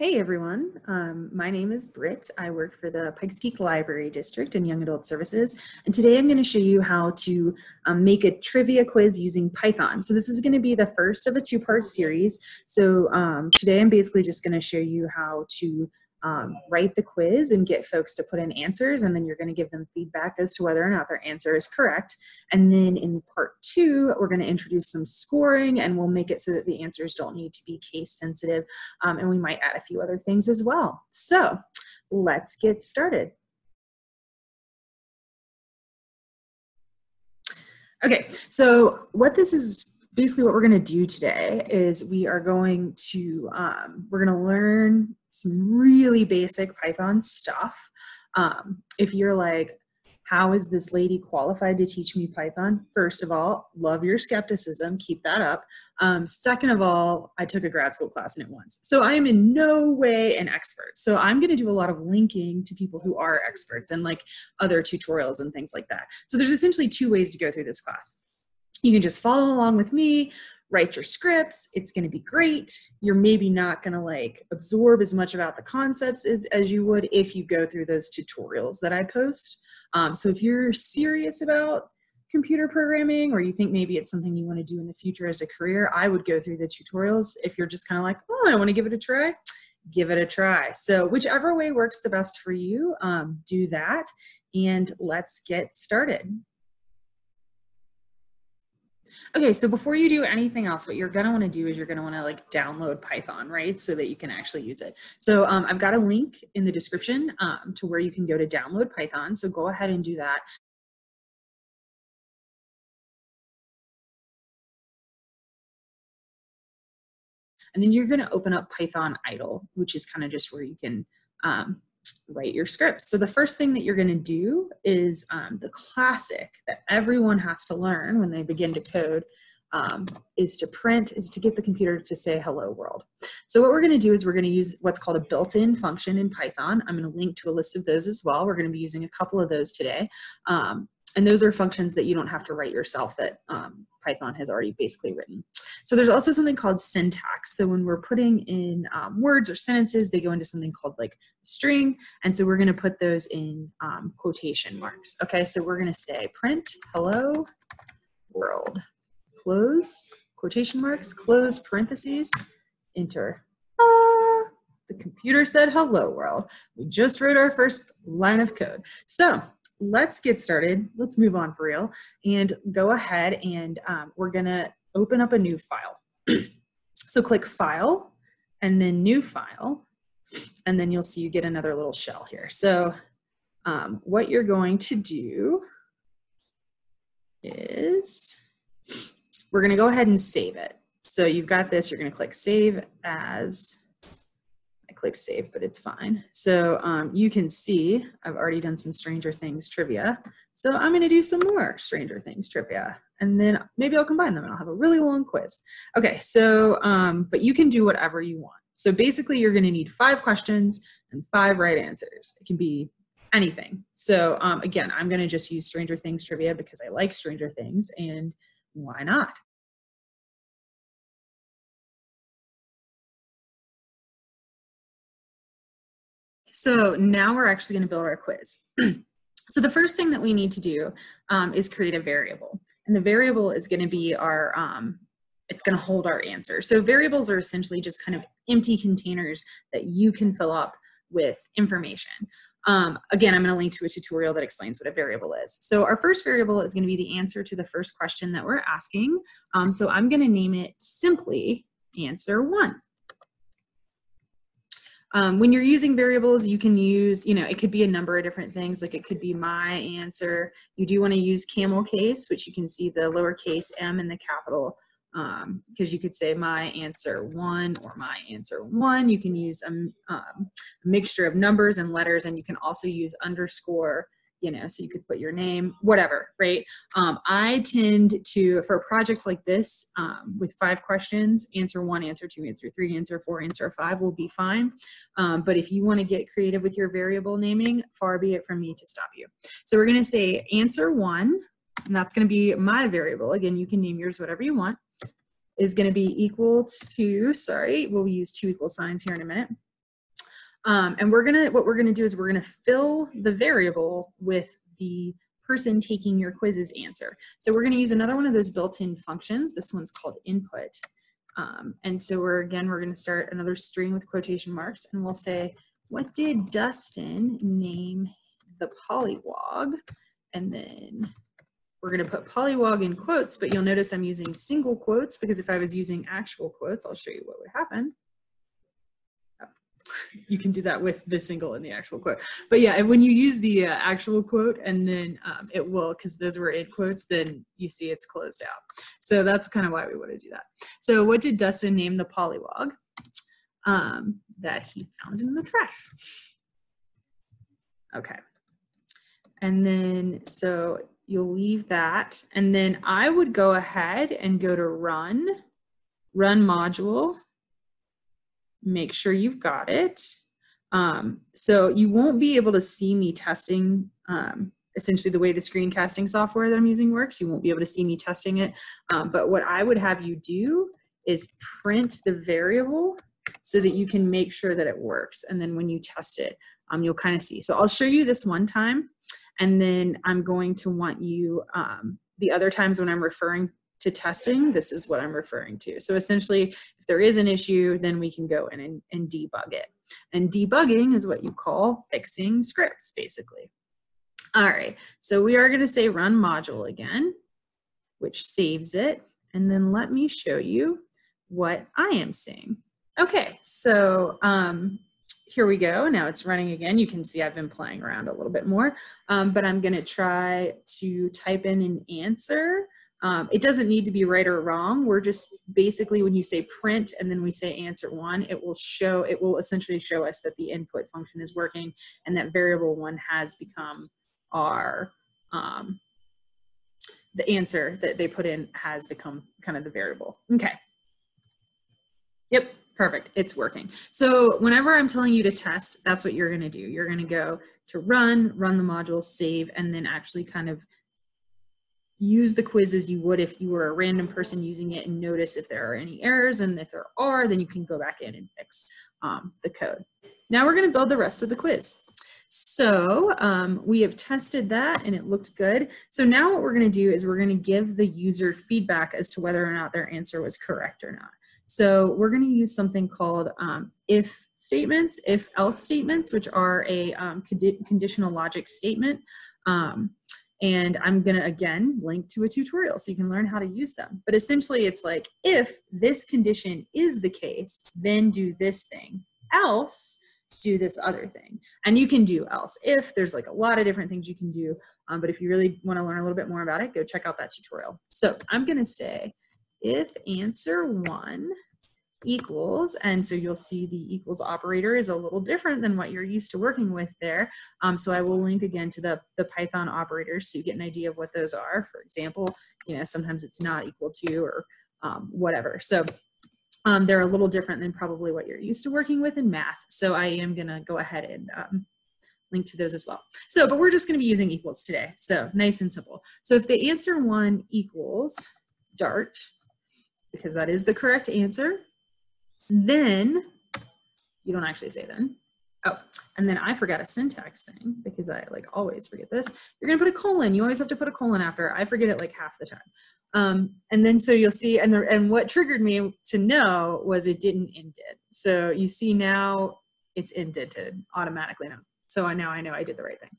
Hey everyone, um, my name is Britt. I work for the Pikes Peak Library District in Young Adult Services, and today I'm going to show you how to um, make a trivia quiz using Python. So this is going to be the first of a two-part series. So um, today I'm basically just going to show you how to um, write the quiz and get folks to put in answers and then you're going to give them feedback as to whether or not their answer is correct. And then in part two we're going to introduce some scoring and we'll make it so that the answers don't need to be case sensitive um, and we might add a few other things as well. So let's get started. Okay so what this is basically what we're going to do today is we are going to um, we're going to learn some really basic python stuff. Um, if you're like how is this lady qualified to teach me python? First of all love your skepticism. Keep that up. Um, second of all i took a grad school class in it once. So i am in no way an expert. So i'm going to do a lot of linking to people who are experts and like other tutorials and things like that. So there's essentially two ways to go through this class. You can just follow along with me, write your scripts. It's going to be great. You're maybe not going to like absorb as much about the concepts as, as you would if you go through those tutorials that I post. Um, so if you're serious about computer programming or you think maybe it's something you want to do in the future as a career, I would go through the tutorials. If you're just kind of like, oh, I want to give it a try, give it a try. So whichever way works the best for you, um, do that. And let's get started. Okay, so before you do anything else, what you're gonna wanna do is you're gonna wanna like download Python, right? So that you can actually use it. So um, I've got a link in the description um, to where you can go to download Python. So go ahead and do that. And then you're gonna open up Python idle, which is kind of just where you can um, write your scripts. So the first thing that you're going to do is um, the classic that everyone has to learn when they begin to code um, is to print, is to get the computer to say hello world. So what we're going to do is we're going to use what's called a built-in function in Python. I'm going to link to a list of those as well. We're going to be using a couple of those today. Um, and those are functions that you don't have to write yourself that um, Python has already basically written. So there's also something called syntax. So when we're putting in um, words or sentences, they go into something called like string. And so we're going to put those in um, quotation marks. Okay, so we're going to say print hello world, close quotation marks, close parentheses, enter. Ah, the computer said hello world. We just wrote our first line of code. So let's get started. Let's move on for real and go ahead and um, we're gonna open up a new file. so click File and then New File and then you'll see you get another little shell here. So um, what you're going to do is we're gonna go ahead and save it. So you've got this, you're gonna click Save As click save, but it's fine. So um, you can see I've already done some Stranger Things trivia. So I'm going to do some more Stranger Things trivia. And then maybe I'll combine them and I'll have a really long quiz. Okay, so, um, but you can do whatever you want. So basically you're going to need five questions and five right answers. It can be anything. So um, again, I'm going to just use Stranger Things trivia because I like Stranger Things and why not? So now we're actually going to build our quiz. so the first thing that we need to do um, is create a variable. And the variable is going to be our, um, it's going to hold our answer. So variables are essentially just kind of empty containers that you can fill up with information. Um, again, I'm going to link to a tutorial that explains what a variable is. So our first variable is going to be the answer to the first question that we're asking. Um, so I'm going to name it simply answer one. Um, when you're using variables, you can use, you know, it could be a number of different things. Like it could be my answer. You do want to use camel case, which you can see the lowercase m and the capital, because um, you could say my answer one or my answer one. You can use a, um, a mixture of numbers and letters, and you can also use underscore you know, so you could put your name, whatever, right? Um, I tend to, for a project like this, um, with five questions, answer one, answer two, answer three, answer four, answer five will be fine. Um, but if you want to get creative with your variable naming, far be it from me to stop you. So we're going to say answer one, and that's going to be my variable. Again, you can name yours whatever you want, is going to be equal to, sorry, we'll use two equal signs here in a minute Um, and we're gonna, what we're gonna do is we're gonna fill the variable with the person taking your quiz's answer. So we're gonna use another one of those built-in functions. This one's called input. Um, and so we're, again, we're gonna start another string with quotation marks and we'll say, what did Dustin name the polywog? And then we're going to put polywog in quotes, but you'll notice I'm using single quotes because if I was using actual quotes, I'll show you what would happen. You can do that with the single and the actual quote. But yeah, and when you use the uh, actual quote and then um, it will, because those were in quotes, then you see it's closed out. So that's kind of why we want to do that. So what did Dustin name the polywog um, that he found in the trash? Okay. And then, so you'll leave that. And then I would go ahead and go to run, run module, make sure you've got it. Um, so you won't be able to see me testing um, essentially the way the screencasting software that I'm using works. You won't be able to see me testing it. Um, but what I would have you do is print the variable so that you can make sure that it works. And then when you test it, um, you'll kind of see. So I'll show you this one time and then I'm going to want you, um, the other times when I'm referring to testing, this is what I'm referring to. So essentially, there is an issue, then we can go in and, and debug it. And debugging is what you call fixing scripts, basically. All right, so we are gonna say run module again, which saves it. And then let me show you what I am seeing. Okay, so um, here we go. Now it's running again. You can see I've been playing around a little bit more, um, but I'm gonna try to type in an answer. Um, it doesn't need to be right or wrong. We're just basically when you say print and then we say answer one, it will show, it will essentially show us that the input function is working and that variable one has become our, um, the answer that they put in has become kind of the variable. Okay. Yep, Perfect, it's working. So whenever I'm telling you to test, that's what you're gonna do. You're gonna go to run, run the module, save, and then actually kind of use the quiz as you would if you were a random person using it and notice if there are any errors. And if there are, then you can go back in and fix um, the code. Now we're gonna build the rest of the quiz. So um, we have tested that and it looked good. So now what we're gonna do is we're gonna give the user feedback as to whether or not their answer was correct or not. So we're going to use something called um, if statements, if else statements, which are a um, condi conditional logic statement. Um, and I'm going to again link to a tutorial so you can learn how to use them. But essentially it's like if this condition is the case, then do this thing. Else, do this other thing. And you can do else if there's like a lot of different things you can do. Um, but if you really want to learn a little bit more about it, go check out that tutorial. So I'm going to say if answer one equals, and so you'll see the equals operator is a little different than what you're used to working with there. Um, so I will link again to the, the Python operators so you get an idea of what those are. For example, you know, sometimes it's not equal to or um, whatever. So um, they're a little different than probably what you're used to working with in math. So I am gonna go ahead and um, link to those as well. So, but we're just gonna be using equals today. So nice and simple. So if the answer one equals Dart, because that is the correct answer. Then, you don't actually say then. Oh, and then I forgot a syntax thing because I like always forget this. You're gonna put a colon. You always have to put a colon after. I forget it like half the time. Um, and then so you'll see, and and what triggered me to know was it didn't indent. So you see now it's indented automatically now. So I now I know I did the right thing.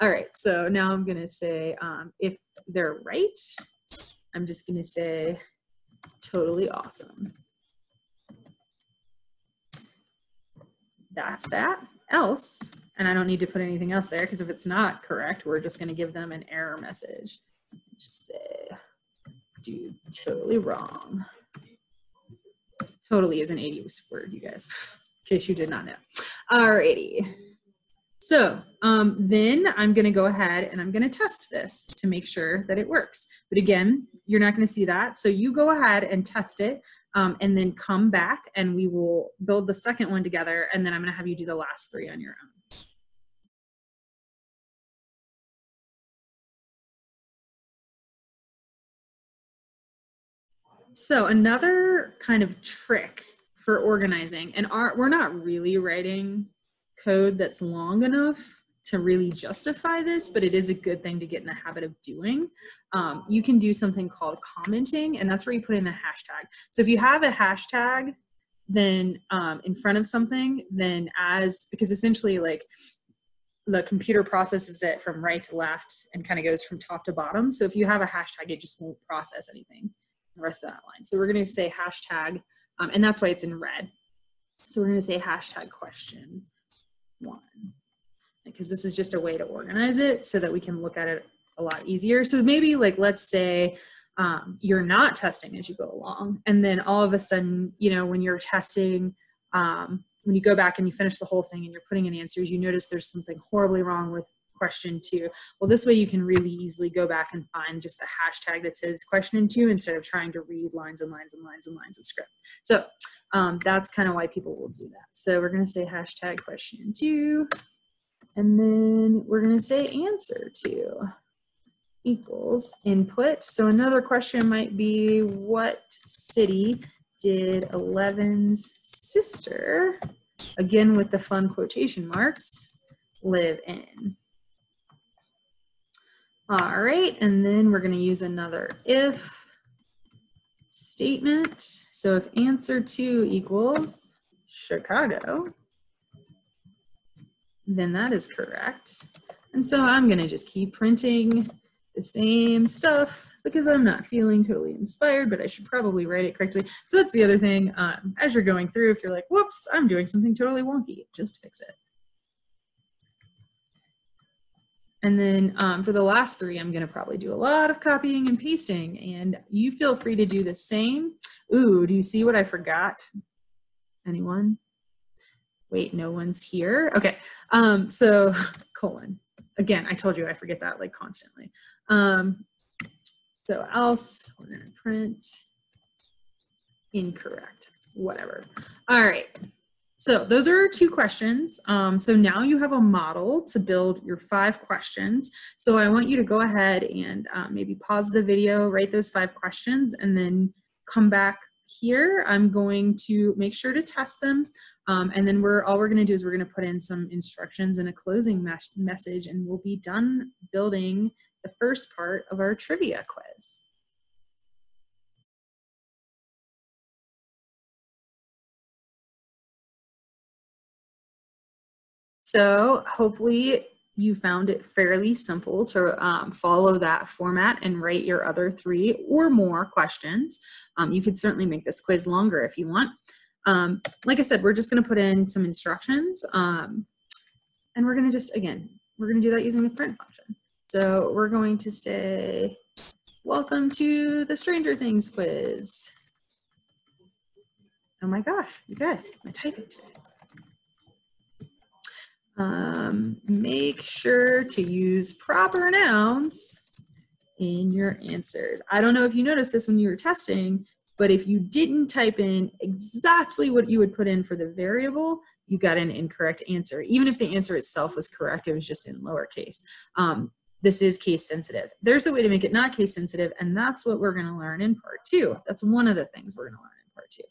All right, so now I'm gonna say um, if they're right, I'm just gonna say totally awesome. That's that. Else, and I don't need to put anything else there because if it's not correct, we're just going to give them an error message. Just say, dude, totally wrong. Totally is an 80 word, you guys, in case you did not know. Alrighty. So um, then I'm going to go ahead and I'm going to test this to make sure that it works. But again, you're not going to see that. So you go ahead and test it um, and then come back and we will build the second one together. And then I'm going to have you do the last three on your own. So another kind of trick for organizing, and our, we're not really writing code that's long enough to really justify this, but it is a good thing to get in the habit of doing. Um, you can do something called commenting, and that's where you put in a hashtag. So if you have a hashtag, then um, in front of something, then as because essentially like the computer processes it from right to left and kind of goes from top to bottom. So if you have a hashtag, it just won't process anything the rest of that line. So we're going to say hashtag, um, and that's why it's in red. So we're going to say hashtag question one because this is just a way to organize it so that we can look at it a lot easier. So maybe like, let's say um, you're not testing as you go along. And then all of a sudden, you know, when you're testing, um, when you go back and you finish the whole thing and you're putting in answers, you notice there's something horribly wrong with question two. Well, this way you can really easily go back and find just the hashtag that says question two instead of trying to read lines and lines and lines and lines of script. So um, that's kind of why people will do that. So we're going to say hashtag question two, and then we're going to say answer two equals input. So another question might be what city did Eleven's sister, again with the fun quotation marks, live in? All right, and then we're going to use another if statement. So if answer two equals Chicago, then that is correct. And so I'm going to just keep printing the same stuff because I'm not feeling totally inspired, but I should probably write it correctly. So that's the other thing. Um, as you're going through, if you're like, whoops, I'm doing something totally wonky, just fix it. And then um, for the last three, I'm going to probably do a lot of copying and pasting. And you feel free to do the same. Ooh, do you see what I forgot? Anyone? Wait, no one's here. Okay. Um, so colon. Again, I told you I forget that like constantly. Um, so else, we're going to print incorrect, whatever. All right. So those are two questions. Um, so now you have a model to build your five questions. So I want you to go ahead and uh, maybe pause the video, write those five questions, and then come back here. I'm going to make sure to test them. Um, and then we're all we're going to do is we're going to put in some instructions and a closing mes message, and we'll be done building the first part of our trivia quiz. So hopefully you found it fairly simple to um, follow that format and write your other three or more questions. Um, you could certainly make this quiz longer if you want. Um, like I said, we're just going to put in some instructions um, and we're going to just, again, we're going to do that using the print function. So we're going to say, welcome to the Stranger Things quiz. Oh my gosh, you guys, my typing today. Um, make sure to use proper nouns in your answers. I don't know if you noticed this when you were testing, but if you didn't type in exactly what you would put in for the variable, you got an incorrect answer. Even if the answer itself was correct, it was just in lowercase. Um, this is case sensitive. There's a way to make it not case sensitive, and that's what we're gonna learn in part two. That's one of the things we're gonna learn in part two.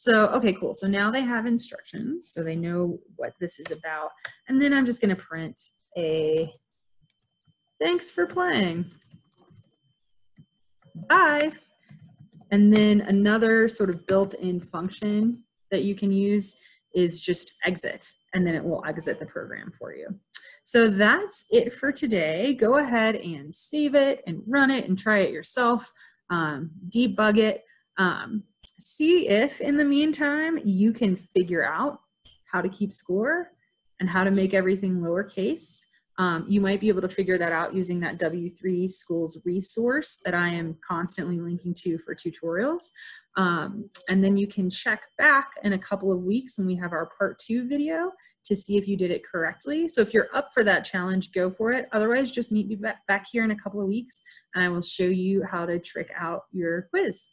So, okay, cool. So now they have instructions, so they know what this is about. And then I'm just gonna print a thanks for playing. Bye. And then another sort of built-in function that you can use is just exit, and then it will exit the program for you. So that's it for today. Go ahead and save it and run it and try it yourself, um, debug it. Um, see if in the meantime you can figure out how to keep score and how to make everything lowercase. Um, you might be able to figure that out using that W3 Schools resource that I am constantly linking to for tutorials. Um, and then you can check back in a couple of weeks when we have our part two video to see if you did it correctly. So if you're up for that challenge, go for it. Otherwise, just meet me back here in a couple of weeks and I will show you how to trick out your quiz.